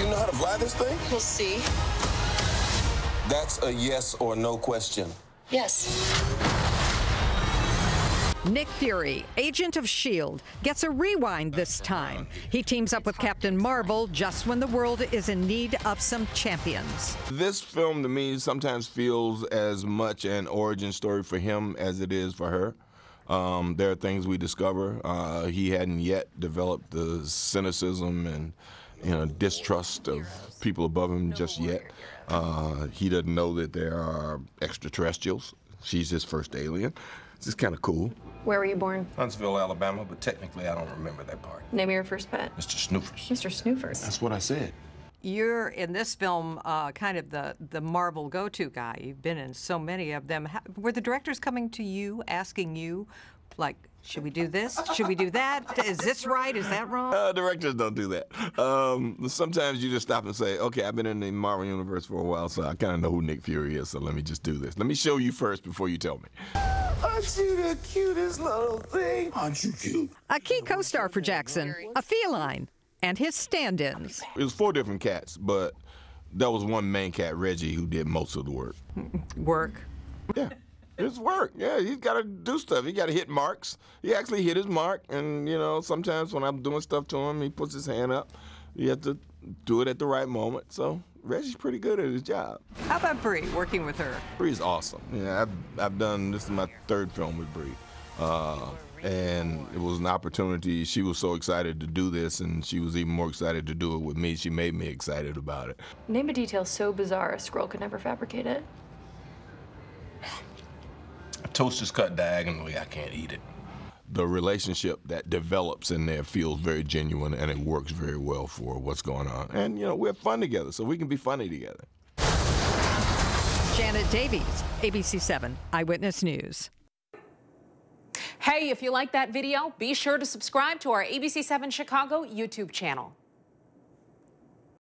You know how to fly this thing? We'll see. That's a yes or no question. Yes. Nick Fury, agent of S.H.I.E.L.D., gets a rewind this time. He teams up with Captain Marvel just when the world is in need of some champions. This film to me sometimes feels as much an origin story for him as it is for her. Um, there are things we discover. Uh, he hadn't yet developed the cynicism and you know distrust of people above him just yet. Uh, he doesn't know that there are extraterrestrials. She's his first alien. It's just kind of cool. Where were you born? Huntsville, Alabama, but technically I don't remember that part. Name of your first pet. Mr. Snoofers. Mr. Snoofers. That's what I said. You're in this film uh, kind of the, the Marvel go to guy. You've been in so many of them. How, were the directors coming to you, asking you, like, should we do this? Should we do that? Is this right? Is that wrong? Uh, directors don't do that. Um, sometimes you just stop and say, okay, I've been in the Marvel Universe for a while, so I kind of know who Nick Fury is, so let me just do this. Let me show you first before you tell me. Aren't you the cutest little thing? Aren't you cute? A key co star for Jackson, a feline, and his stand ins. It was four different cats, but that was one main cat, Reggie, who did most of the work. Work. Yeah. It's work. Yeah, he's got to do stuff. He got to hit marks. He actually hit his mark, and you know, sometimes when I'm doing stuff to him, he puts his hand up. You have to do it at the right moment. So Reggie's pretty good at his job. How about Brie, working with her? Brie's awesome. Yeah, I've, I've done this is my third film with Brie. Uh, and it was an opportunity. She was so excited to do this, and she was even more excited to do it with me. She made me excited about it. Name a detail so bizarre a Skrull could never fabricate it. A toast is cut diagonally. I can't eat it. The relationship that develops in there feels very genuine, and it works very well for what's going on. And you know, we have fun together, so we can be funny together. Janet Davies, ABC7 Eyewitness News. Hey, if you like that video, be sure to subscribe to our ABC7 Chicago YouTube channel.